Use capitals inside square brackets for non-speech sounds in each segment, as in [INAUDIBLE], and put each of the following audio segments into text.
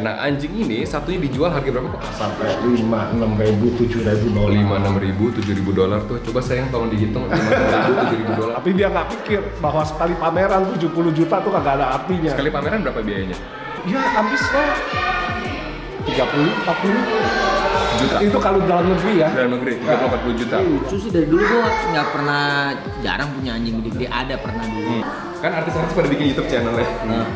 Nah anjing ini satunya dijual harga berapa kok? sampai lima enam ribu tujuh ribu dolar Lima enam ribu, tujuh ribu dolar tuh. Coba sayang tolong dihitung lima enam ribu, tujuh ribu [LAUGHS] dolar. tapi dia nggak pikir bahwa sekali pameran 70 juta tuh kagak ada artinya Sekali pameran berapa biayanya? ya habis lah 30 40 Juta. itu kalau dalam negeri ya Dalam negeri 30 40 juta. Lucu sih dari dulu gua nggak pernah jarang punya anjing gede-gede ada pernah dulu. Hmm. Kan artis-artis pada bikin YouTube channel ya. Nah,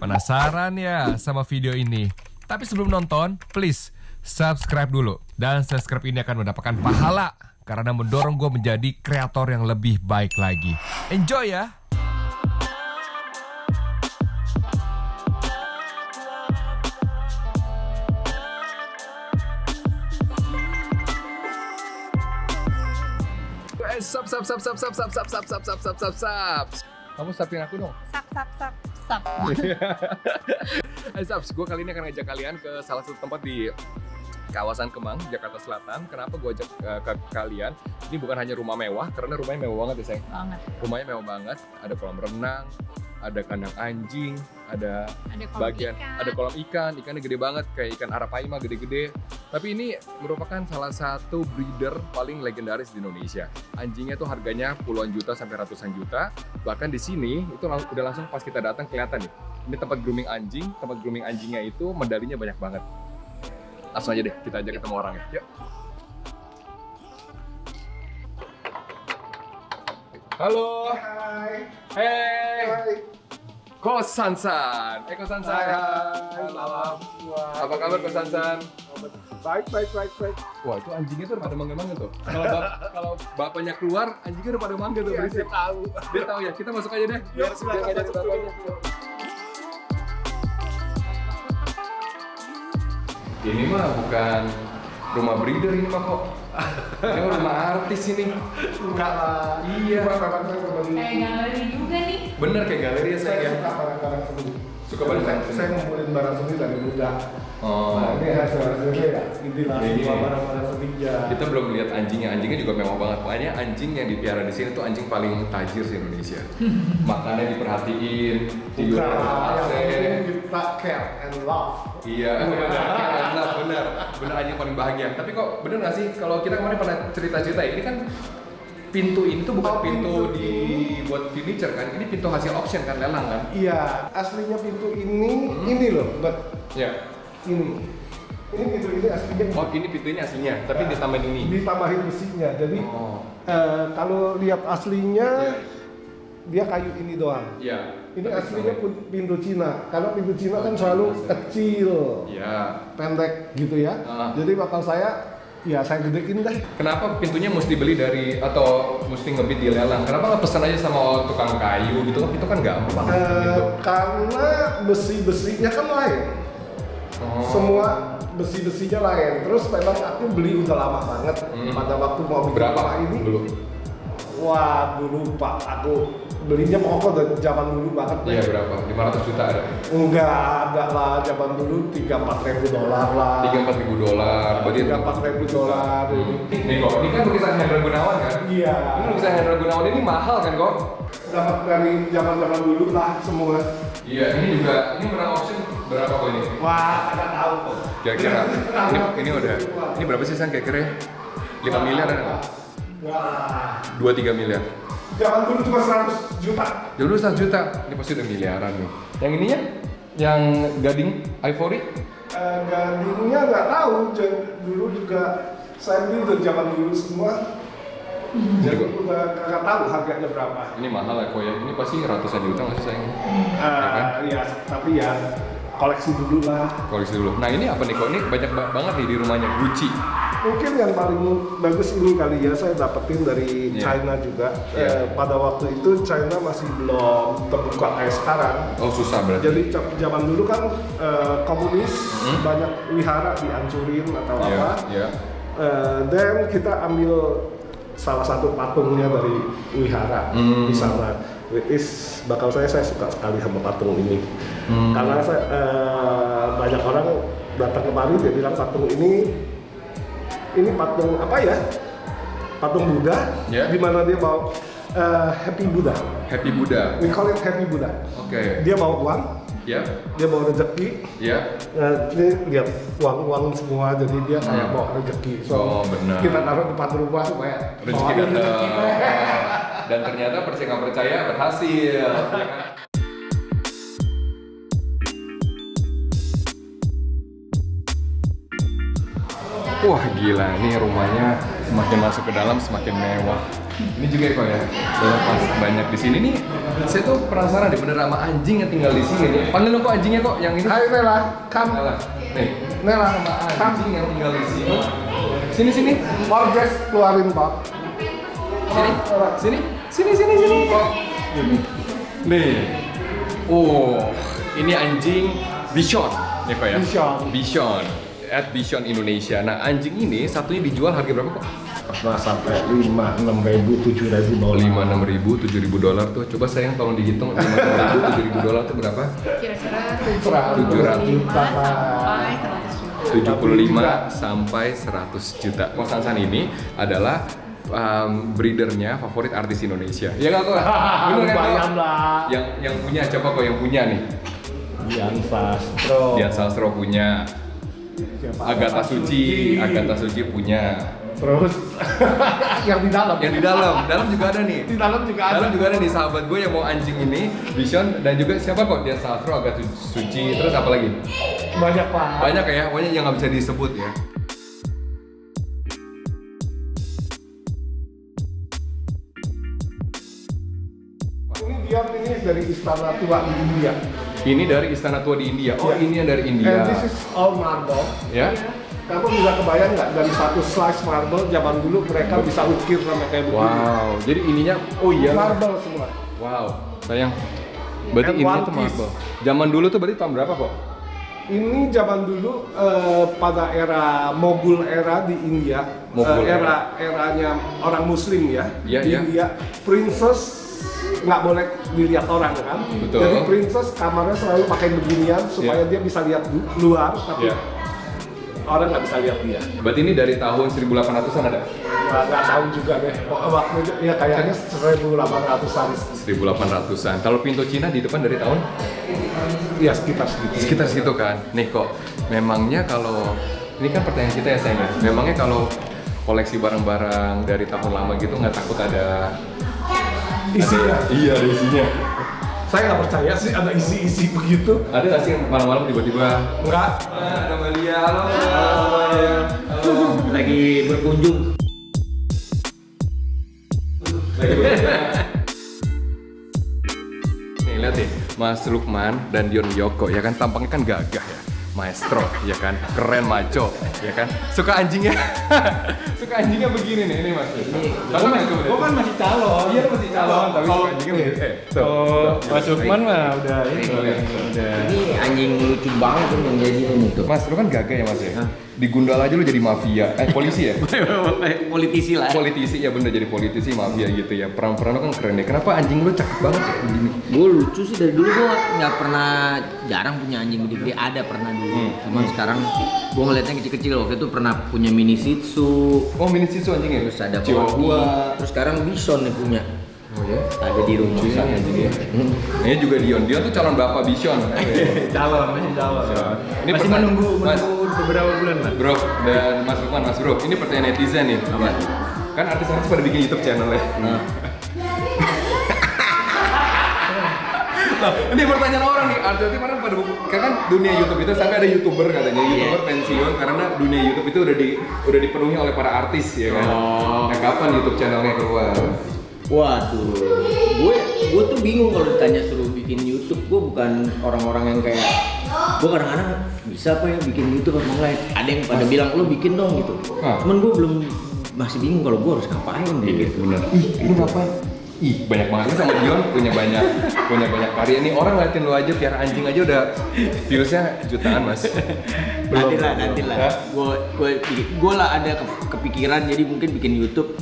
Penasaran ya sama video ini? Tapi sebelum nonton, please subscribe dulu. Dan subscribe ini akan mendapatkan pahala karena mendorong gue menjadi kreator yang lebih baik lagi. Enjoy ya! Eh, sap sap sap sap sap sap sap sap sap sap sap sap sap. Kamu sapin aku dong. Sap, sap, sap, sap. Eh, [LAUGHS] Saps, gue kali ini akan ngajak kalian ke salah satu tempat di kawasan Kemang, Jakarta Selatan. Kenapa gue ajak eh, ke kalian? Ini bukan hanya rumah mewah, karena rumahnya mewah banget ya sayang. Banget. Rumahnya mewah banget, ada kolam renang, ada kandang anjing, ada Ada bagian ikan. ada kolam ikan, ikannya gede banget kayak ikan arapaima gede-gede. Tapi ini merupakan salah satu breeder paling legendaris di Indonesia. Anjingnya tuh harganya puluhan juta sampai ratusan juta. Bahkan di sini itu lang- udah langsung pas kita datang kelihatan nih. Ini tempat grooming anjing, tempat grooming anjingnya itu medalinya banyak banget. Langsung aja deh kita ajak ketemu orangnya. Yuk. Halo. Hai. Hey. Ko Sansan. Eh Ko Sansan. Hai. Malam. Apa kabar Ko Sansan? baik baik baik baik Wah itu anjingnya tuh udah pada manggil-manggil tuh. Kalau bap- kalau bapaknya keluar, anjingnya udah pada manggil tuh Iya, dia tahu Dia tahu ya. Kita masuk aja deh. Yuk, silakan masuk bapaknya. Ini mah bukan rumah breeder ini mah kok. Ini mah rumah artis ini. enggak lah Iya. Saya Kayak galeri juga nih. Bener kayak galeri ya saya saya. ya. suka barang-barang Suka barang-barang saya, saya ngumpulin barang sendiri dari muda Oh. nah ini hasil hasilnya ya inilah Ini. semua barang-barang sendiri Kita belum lihat anjingnya, anjingnya juga mewah banget. Pokoknya anjing yang dipiara di sini tuh anjing paling tajir di Indonesia. [LAUGHS] Makannya diperhatiin, tidur AC. kita care and love Iya, [LAUGHS] benar, benar, benar anjing paling bahagia. Tapi kok bener nggak sih kalau kita kemarin pernah cerita-cerita ini kan pintu ini tuh bukan Oh, pintu pintu di buat furniture kan, ini pintu hasil auction kan lelang kan? iya aslinya pintu ini Hmm. ini loh but Iya. ini ini pintu ini aslinya Oh ini pintu ini aslinya, tapi ditambahin ini. ditambahin besinya jadi Oh. eh, kalau lihat aslinya Iya. dia kayu ini doang Iya. ini aslinya pun pintu Cina karena pintu Cina Oh, kan selalu kecil Iya. pendek gitu ya Ah. jadi bakal saya ya saya gedein deh Kenapa pintunya mesti beli dari atau mesti ngebit di lelang? Kenapa nggak pesan aja sama tukang kayu gitu kan? Itu kan gampang. Eh, gitu. karena besi-besinya kan lain Oh. semua besi-besinya lain terus memang aku beli udah lama banget Hmm. pada waktu mau bikin berapa ini dulu? wah dulu pak aku belinya pokok dari zaman dulu banget. Iya berapa? 500 juta ada. enggak ada lah zaman dulu tiga empat ribu dolar lah Tiga empat ribu dolar. Berarti tiga empat ribu dolar Hmm. Nih kok, ini kan lukisan Hendra Gunawan kan? iya Ini lukisan Hendra Gunawan ini mahal kan kok? dapat dari zaman zaman dulu lah semua Iya, ini juga ini menang auction berapa kok ini? wah nggak tahu Kira-kira ini, ini udah ini berapa sih san kira-kira? 5 miliar ada nggak? wah 2 3 miliar. Zaman dulu cuma 100 juta Dulu 1 juta, ini pasti udah miliaran nih. Yang ininya? Yang gading ivory? Eh, gadingnya nggak tahu dulu juga saya beli dari zaman dulu semua jadi udah nggak tahu harganya berapa Ini mahal ya kok ya. Ini pasti ratusan juta nggak sih sayang? Eh, kan? ya tapi ya koleksi dulu lah Koleksi dulu. Nah ini apa nih kok? Ini banyak ba- banget nih di rumahnya Gucci. Mungkin yang paling bagus ini kali ya saya dapetin dari Iya. China juga Iya. Eh, pada waktu itu China masih belum terbuka kayak sekarang Oh susah berarti. jadi zaman dulu kan eh, komunis Mhm. banyak wihara dihancurin atau Iya, apa iya. Eh, dan kita ambil salah satu patungnya dari wihara Hmm. di sana. Is bakal saya saya suka sekali sama patung ini Hmm. karena saya, eh, banyak orang datang kemari dia bilang patung ini ini patung apa ya patung Buddha Ya. di mana dia bawa uh, Happy Buddha. Happy Buddha. We call it Happy Buddha. Oke. Dia bawa uang, Ya. dia bawa rezeki. Ya. Nah, ini lihat uang-uang semua, jadi dia kayak Hmm. bawa rezeki. Oh, benar. Kita taruh depan rumah supaya Rezeki datang. Dan ternyata percaya nggak percaya berhasil. ya [LAUGHS] kan? Wah gila, ini rumahnya semakin masuk ke dalam semakin mewah. Ini juga ya kok ya, banyak pas banyak di sini nih. Saya tuh penasaran deh bener sama anjing yang tinggal di sini nih. Panggil dong kok anjingnya kok yang ini. Hai Nela, come. Nela. Nih, Nela, sama anjing yang tinggal di sini. Sini sini, Morges keluarin Pak. sini, sini, sini, sini, sini. Nih, oh, ini anjing Bichon, ya kok ya? Bichon. Bichon, at Bichon Indonesia. Nah, anjing ini satunya dijual harga berapa kok? Pernah sampai 5, 6 ribu, 7 ribu dolar. lima enam ribu, tujuh ribu dolar tuh. Coba sayang tolong dihitung lima enam ribu, tujuh ribu dolar tuh berapa? Kira-kira Tujuh ratus. 75 sampai 100 juta. 75 sampai 100 juta. Mas Sansan ini adalah um, breedernya favorit artis Indonesia. Ya nggak kok? [LAUGHS] Bener kan, lah. Yang yang punya coba kok yang punya nih. Dian Sastro. Dian Sastro punya, Siapa? Agatha Suci, Agatha Suci punya. Terus [LAUGHS] yang di dalam. Yang di dalam, dalam juga ada nih. Di dalam juga ada. Dalam juga ada nih sahabat gue yang mau anjing ini, Vision dan juga siapa kok Dian Sastro, Agatha Suci, terus apa lagi? Banyak Pak. Banyak ya, pokoknya yang nggak bisa disebut ya. Ini Dian ini dari istana tua di India. Ini dari Istana Tua di India. Oh, Iya. ini yang dari India. And this is all marble. Ya. Kamu bisa kebayang nggak dari satu slice marble zaman dulu mereka bisa ukir sama kayak begini. Wow. Jadi ininya oh iya. Marble semua. Wow. Sayang. Berarti And ini tuh marble. Zaman dulu tuh berarti tahun berapa kok? Ini zaman dulu eh, pada era Mogul era di India, Eh, era eranya orang Muslim ya Iya, di iya. India, princess nggak boleh dilihat orang kan. Betul. Jadi princess kamarnya selalu pakai beginian supaya Iya. dia bisa lihat luar, tapi Iya. orang nggak bisa lihat dia. Berarti ini dari tahun 1800-an ada? Nggak tahu juga deh. Waktu itu ya kayaknya 1800-an. 1800-an. Kalau pintu Cina di depan dari tahun Ya sekitar segitu. sekitar situ kan. Nih kok memangnya kalau ini kan pertanyaan kita ya sayang ya. Memangnya kalau koleksi barang-barang dari tahun lama gitu nggak takut ada Isinya. iya ada isinya. Saya nggak percaya sih ada isi-isi begitu. Ada nggak sih malam-malam tiba-tiba Enggak. Ada Malia, halo, semuanya. Lagi berkunjung. Lagi berkunjung. Nih lihat nih, Mas Lukman dan Dion Yoko ya kan tampangnya kan gagah ya. Maestro, ya kan, keren maco, ya kan, suka anjingnya, [LAUGHS] suka anjingnya begini nih, ini mas. Tapi mas, Gua kan masih calon. iya lu masih calon, tapi suka anjingnya begini. Eh, tuh, Oh, tuh. Mas Lukman mah udah ini. Udah. Ini anjing lucu banget tuh yang jadi ini tuh. Mas, lu kan gagah ya mas ya? Di Gundala aja lu jadi mafia, eh polisi ya? [LAUGHS] Politisi lah. politisi ya bener jadi politisi mafia gitu ya peran-peran lo kan keren ya kenapa anjing lu cakep banget ya begini Gue lucu sih dari dulu gue nggak pernah jarang punya anjing gede-gede ada pernah dulu. Hmm. Cuman sekarang gue ngeliatnya kecil-kecil waktu itu pernah punya mini Shih Tzu, oh mini sisu anjingnya terus ada Chihuahua Corgi, terus sekarang Bison nih punya. oh ya Ada di rumah. Lucu ya anjingnya Hmm. ini juga Dion Dion tuh calon bapak Bision [LAUGHS] Calon, masih calon. Ini masih menunggu Mas. menunggu beberapa bulan lah. bro dan Mas Lukman Mas Bro ini pertanyaan netizen nih Apa? kan artis-artis pada bikin YouTube channel ya Nah, Nah, ini pertanyaan orang nih, artis mana pada karena kan dunia YouTube itu sampai ada youtuber katanya, youtuber pensiun karena dunia YouTube itu udah di udah dipenuhi oleh para artis ya kan. Nah kapan YouTube channelnya keluar? Waduh, gue gue tuh bingung kalau ditanya suruh bikin YouTube. Gue bukan orang-orang yang kayak gue kadang-kadang bisa apa ya bikin YouTube apa nggak? Ada yang pada bilang lo bikin dong gitu. Ah. Cuman gue belum masih bingung kalau gue harus ngapain deh gitu. bener. Ih, ini ngapain? Ih, banyak banget Ini sama Dion punya banyak punya banyak karya nih. Orang ngeliatin lu aja biar anjing aja udah viewsnya jutaan mas. Nanti lah, nanti lah. Gue gue gue lah ada ke- kepikiran jadi mungkin bikin YouTube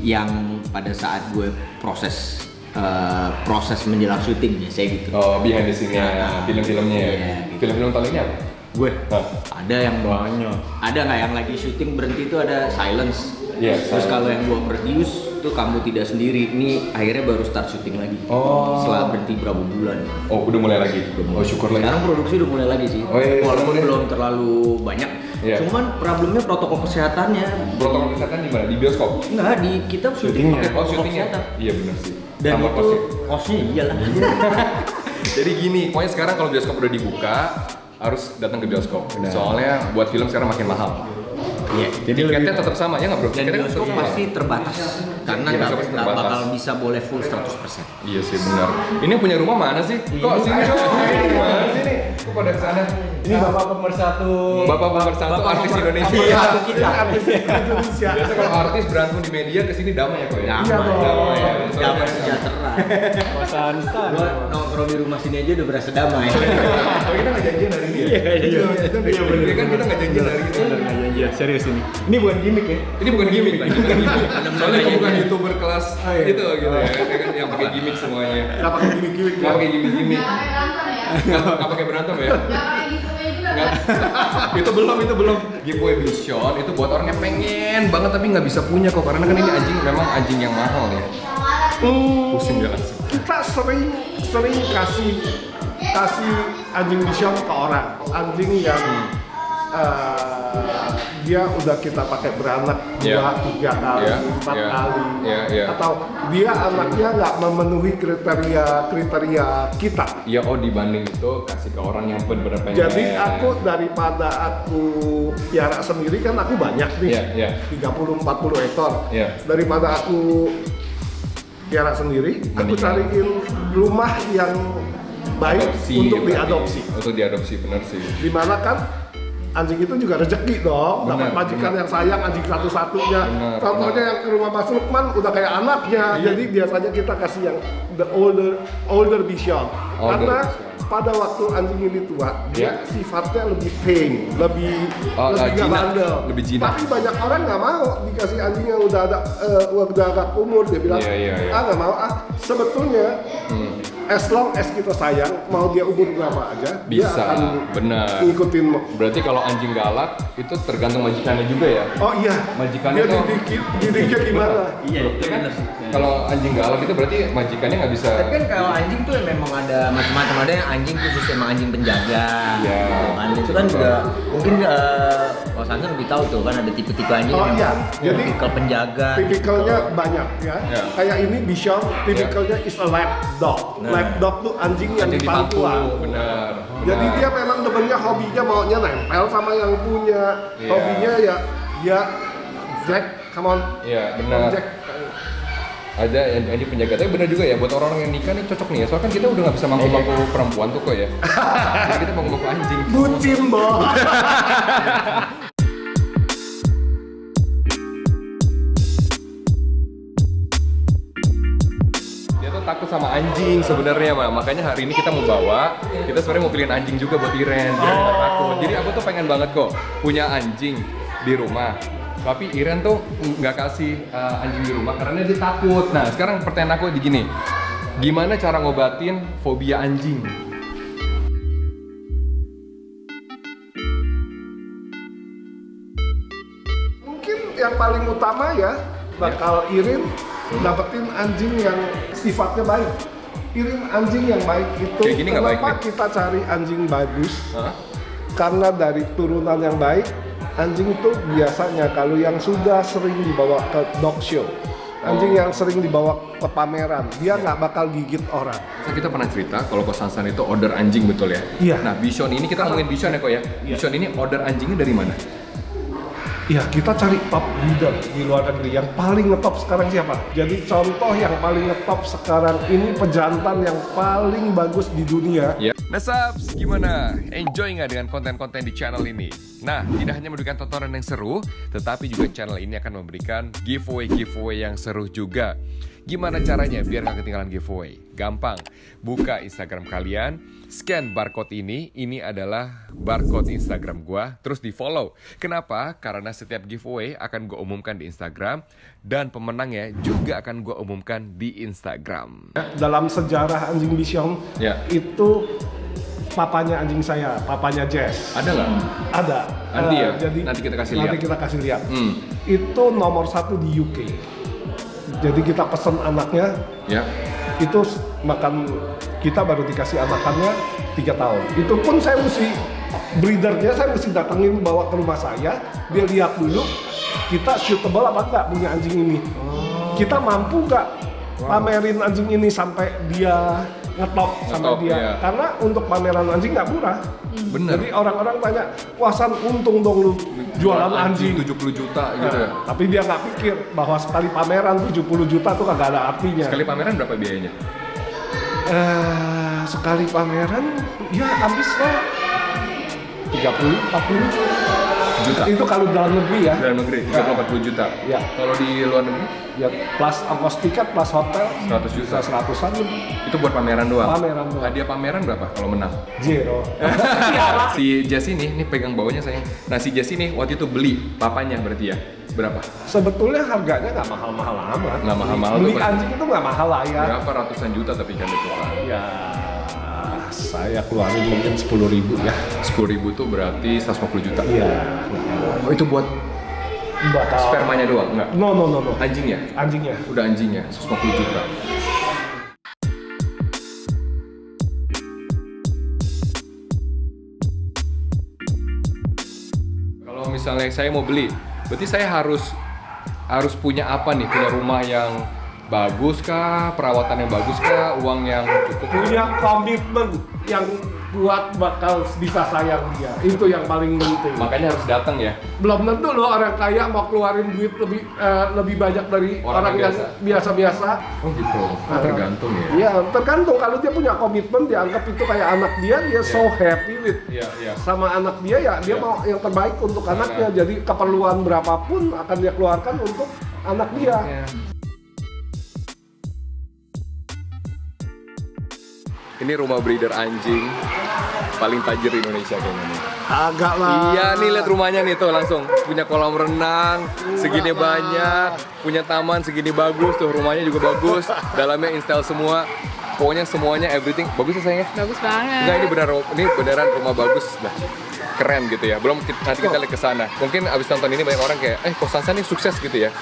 yang pada saat gue proses eh, proses menjelang syuting biasanya gitu. Oh, behind the scene-nya, Nah, film-filmnya ya. iya. Film-film tahun ini apa? Gue Hah? ada yang Banyak. ada nggak yang lagi syuting berhenti itu ada silence Iya, terus kalau yang gua produce itu kamu tidak sendiri. Ini akhirnya baru start syuting lagi. Oh. Setelah berhenti berapa bulan. Oh, udah mulai lagi. Oh, syukurlah. Sekarang produksi udah mulai lagi sih. Oh, iya, iya, Walaupun iya. belum terlalu banyak. Iya. Cuman problemnya protokol kesehatannya. Protokol kesehatan di mana? Di bioskop. Enggak, di kita syuting pakai Oh, protokol syutingnya. kesehatan. Iya benar sih. Dan Sama itu kosnya. iyalah. [LAUGHS] Jadi gini, pokoknya sekarang kalau bioskop udah dibuka harus datang ke bioskop. Soalnya buat film sekarang makin mahal. Iya. Jadi tiketnya tetap sama ya nggak bro? Dan kan bioskop pasti terbatas karena Iya, nggak terbatas. bakal bisa boleh full 100%. Iya sih benar. Ini yang punya rumah mana sih? Kok sini dong? [LAUGHS] Mana sih nih? Kok pada ke sana? Ini bapak pemersatu. Bapak pemersatu Bapak artis pemer- Indonesia. Iya. kita. artis Indonesia. Biasa kalau artis berantem di media ke sini damai ya kok ya? Damai. Damai ya. Damai sejahtera. Pasangan Gua nongkrong di rumah sini aja udah berasa damai. Kita nggak janjian hari ini ya? Iya, iya, iya. Iya kan kita nggak janjian hari ini. Janjian, serius ini. Ini bukan gimmick ya? Ini bukan gimmick, Pak. Ini bukan gimmick. [LAUGHS] Soalnya kita bukan youtuber kelas Oh, iya. gitu gitu ya. Dia kan yang pakai gimmick semuanya. Nggak pakai gimmick-gimmick. Nggak pakai gimmick-gimmick. Jangan pakai berantem ya. [LAUGHS] Nggak nggak pakai berantem ya. Pakai giveaway juga. Itu belum, itu belum. Giveaway Vision itu buat orang yang pengen banget tapi nggak bisa punya kok karena kan ini anjing memang anjing yang mahal ya. Hmm, Pusing gak langsung. kita sering sering kasih kasih anjing vision ke orang anjing yang eh, dia udah kita pakai beranak dua tiga kali Iya, empat iya, kali iya, iya. atau dia anaknya nggak memenuhi kriteria kriteria kita Ya oh dibanding itu kasih ke orang yang benar-benar pengen. jadi aku daripada aku piara sendiri kan aku banyak nih Iya, iya. 30-40 ekor Iya. daripada aku piara sendiri aku Mendingan. cariin rumah yang baik Adopsi, untuk diadopsi Untuk diadopsi benar sih. di mana kan anjing itu juga rezeki dong. Dapat Benar, majikan benar. yang sayang anjing satu-satunya. Contohnya yang ke rumah Mas Lukman udah kayak anaknya. Iya. jadi biasanya kita kasih yang the older older vision Older karena pada waktu anjing ini tua dia Iya. sifatnya lebih tame lebih Oh, lebih uh, jinak. bandel Lebih jinak. tapi banyak orang nggak mau dikasih anjing yang udah ada eh, udah agak umur dia bilang Iya, iya, iya. ah nggak mau ah sebetulnya Hmm. as long as kita sayang mau dia umur berapa aja dia Bisa, akan benar. ngikutin Berarti kalau anjing galak itu tergantung majikannya juga ya. Oh iya. Majikannya dia tuh- didikit, didikit gimana? Iya, itu sih. Kalau anjing galak itu berarti majikannya nggak bisa. Tapi kan kalau anjing tuh memang ada macam-macam ada yang anjing khusus emang anjing penjaga. Iya. gitu kan itu kan juga mungkin eh Mas Hansen lebih tahu tuh kan ada tipe-tipe anjing Oh yang iya, jadi tipikal penjaga. Tipikalnya banyak ya. Iya. Kayak ini Bichon, tipikalnya is a lap dog. Nah. Lap dog tuh anjing yang dipangku, dipangkuan. benar. Jadi dia memang demennya hobinya maunya nempel sama yang punya. Iya. Hobinya ya dia Jack, come on. Iya, benar. Jack. Ada yang anjing penjaga, tapi benar juga ya buat orang-orang yang nikah nih cocok nih ya. Soalnya kan kita udah nggak bisa mangku-mangku perempuan tuh kok ya. [LAUGHS] Jadi kita mangku-mangku anjing. Bucin, Bo. [LAUGHS] Dia tuh takut sama anjing sebenarnya, Ma. Makanya hari ini kita mau bawa, kita sebenarnya mau pilihin anjing juga buat Iren, biar nggak takut. Jadi aku tuh pengen banget kok punya anjing di rumah. Tapi Iren tuh nggak kasih uh, anjing di rumah karena dia takut. Nah, sekarang pertanyaan aku di gini. Gimana cara ngobatin fobia anjing? Mungkin yang paling utama ya bakal Irin dapetin anjing yang sifatnya baik. Irin anjing yang baik itu Kayak gini nggak baik kenapa nih? kita cari anjing bagus? Hah? Karena dari turunan yang baik, anjing itu biasanya kalau yang sudah sering dibawa ke dog show, anjing yang sering dibawa ke pameran, dia nggak bakal gigit orang. So, kita pernah cerita kalau Ko Sansan itu order anjing betul ya? Iya. Nah, Bishon ini kita ngomongin Bishon ya kok ya. Bishon ini order anjingnya dari mana? Ya kita cari top leader di luar negeri yang paling ngetop sekarang siapa? Jadi contoh yang paling ngetop sekarang ini pejantan yang paling bagus di dunia. Ya. Nah gimana? Enjoy nggak dengan konten-konten di channel ini? Nah, tidak hanya memberikan tontonan yang seru, tetapi juga channel ini akan memberikan giveaway-giveaway yang seru juga. Gimana caranya biar nggak ketinggalan giveaway? Gampang, buka Instagram kalian, scan barcode ini, ini adalah barcode Instagram gua, terus di follow. Kenapa? Karena setiap giveaway akan gue umumkan di Instagram, dan pemenangnya juga akan gue umumkan di Instagram. Dalam sejarah anjing Bichon Ya. itu papanya anjing saya, papanya Jess. Ada nggak? Ada. Nanti ya? jadi Nanti kita kasih nanti lihat. kita kasih lihat. Hmm. Itu nomor satu di UK. Jadi kita pesen anaknya Ya. itu makan kita baru dikasih anakannya tiga tahun. Itu pun saya mesti breedernya saya mesti datengin bawa ke rumah saya, dia lihat dulu kita suitable apa enggak punya anjing ini. Kita mampu nggak pamerin anjing ini sampai dia ngetop sama Ngetop, dia. iya. Karena untuk pameran anjing nggak murah. Bener. Jadi orang-orang tanya, wah San untung dong lu jualan anjing. 70 juta gitu ya. Nah, tapi dia nggak pikir bahwa sekali pameran 70 juta tuh kagak ada artinya. Sekali pameran berapa biayanya? Eh, sekali pameran ya habis lah 30 40 Juta. itu kalau dalam negeri ya Dalam negeri 30 40 juta. Ya. Kalau di luar negeri ya plus ongkos tiket plus hotel 100 juta. bisa seratusan lebih Itu buat pameran doang. Pameran doang. Hadiah pameran berapa kalau menang? zero [LAUGHS] si Jess ini, nih pegang baunya sayang. Nah si Jess ini waktu itu beli papanya berarti ya berapa? sebetulnya harganya nggak mahal-mahal amat Nggak mahal-mahal beli anjing itu nggak mahal lah ya Berapa ratusan juta tapi kan itu kan? ya saya keluarin mungkin 10.000 ribu ya 10 ribu tuh berarti 150 juta. iya Oh itu buat bakal spermanya doang nggak? no no no no Anjingnya? anjingnya Udah anjingnya 150 juta. Kalau misalnya saya mau beli, berarti saya harus harus punya apa nih? Punya rumah yang bagus kah? Perawatan yang bagus kah? Uang yang cukup? punya komitmen yang kuat bakal bisa sayang dia itu yang paling penting Makanya harus datang ya. belum tentu loh orang kaya mau keluarin duit lebih eh, lebih banyak dari Orang orang, yang biasa. biasa-biasa Oh gitu. Nah, Tergantung ya. Iya, tergantung kalau dia punya komitmen dianggap itu kayak anak dia, dia so happy with Iya, iya. sama anak dia ya dia Iya. mau yang terbaik untuk anaknya. Jadi keperluan berapapun akan dia keluarkan untuk anak dia. Iya. Ini rumah breeder anjing paling tajir di Indonesia kayaknya nih. Agak lah. Iya nih lihat rumahnya nih tuh langsung punya kolam renang segini banyak, punya taman segini bagus tuh rumahnya juga bagus, dalamnya install semua. Pokoknya semuanya everything bagus ya sayangnya. Bagus banget. Enggak ini benar ini beneran rumah bagus lah. Keren gitu ya. Belum ki- nanti kita lihat ke sana. Mungkin abis nonton ini banyak orang kayak, eh Kostansa nih sukses gitu ya.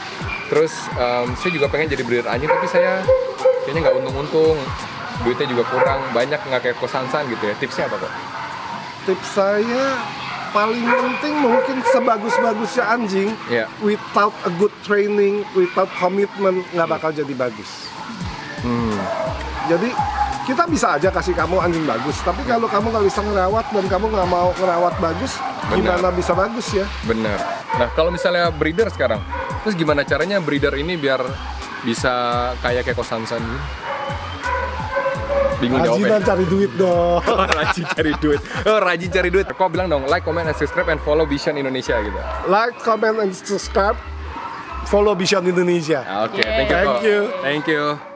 Terus em, saya juga pengen jadi breeder anjing tapi saya kayaknya nggak untung-untung. Duitnya juga kurang, banyak nggak kayak Kostansan gitu ya. Tipsnya apa kok? Tips saya paling penting mungkin sebagus-bagusnya anjing Iya. without a good training, without commitment nggak bakal jadi bagus. Hmm. Jadi kita bisa aja kasih kamu anjing bagus, tapi kalau kamu nggak bisa ngerawat dan kamu nggak mau ngerawat bagus, Benar. gimana bisa bagus ya? Bener. Nah kalau misalnya breeder sekarang, terus gimana caranya breeder ini biar bisa kayak kayak Kostansan? Bingung jawabnya. Rajinan cari duit dong. [LAUGHS] rajin cari duit. Oh, rajin cari duit. Kok bilang dong, like, comment, and subscribe, and follow Vision Indonesia gitu. like, comment, and subscribe. Follow Vision Indonesia. Oke, thank you. Thank you. Thank you.